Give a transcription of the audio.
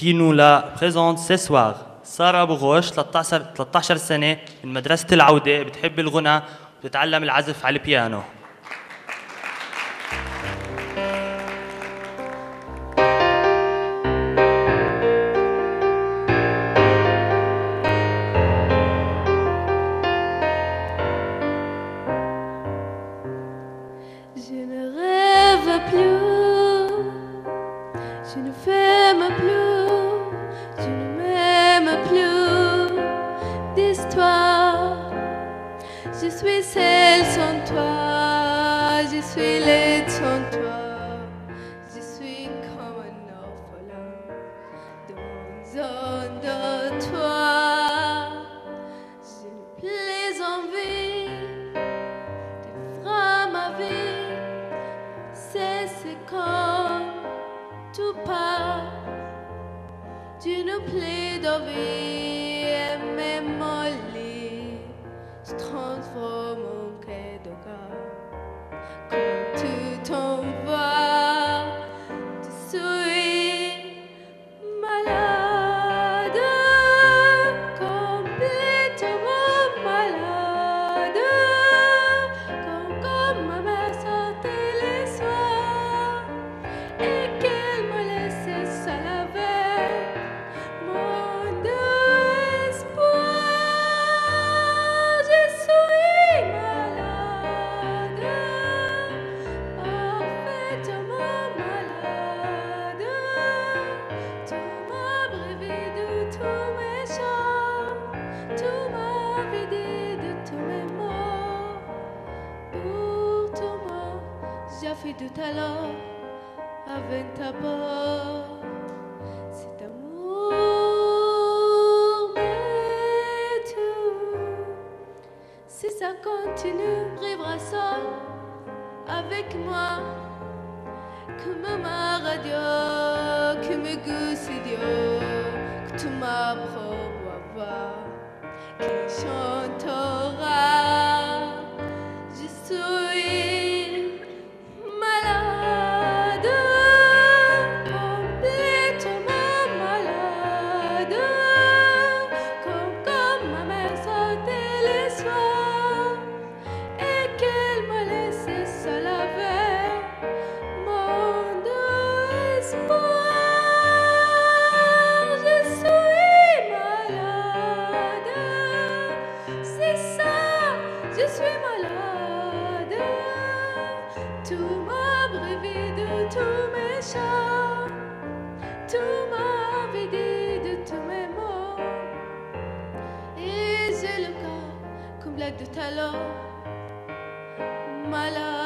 qui nous la présente ce soir. سارة أبو غوش 13 13 سنة من مدرسة العودة بتحب الغنى وتتعلم العزف على البيانو. Je ne rêve plus, je ne m'aime plus, je ne m'aime plus d'histoire. Je suis celle sans toi, je suis laide sans toi, je suis comme un orphelin dans de toi. Je n'ai plus envie tu feras ma vie, c'est ce comme tout part. Tu nous plais de vie et mon lit se transforme en quai de gare. J'ai fait du talent avec ta tout. Si ça continue, rivera seul avec moi. Comme ma radio, que mes goûts idiot, que tu ma propre voix Tout m'a privé de tous mes chants, tout m'a vidé de tous mes mots. Et j'ai le comme blague de talent, malade.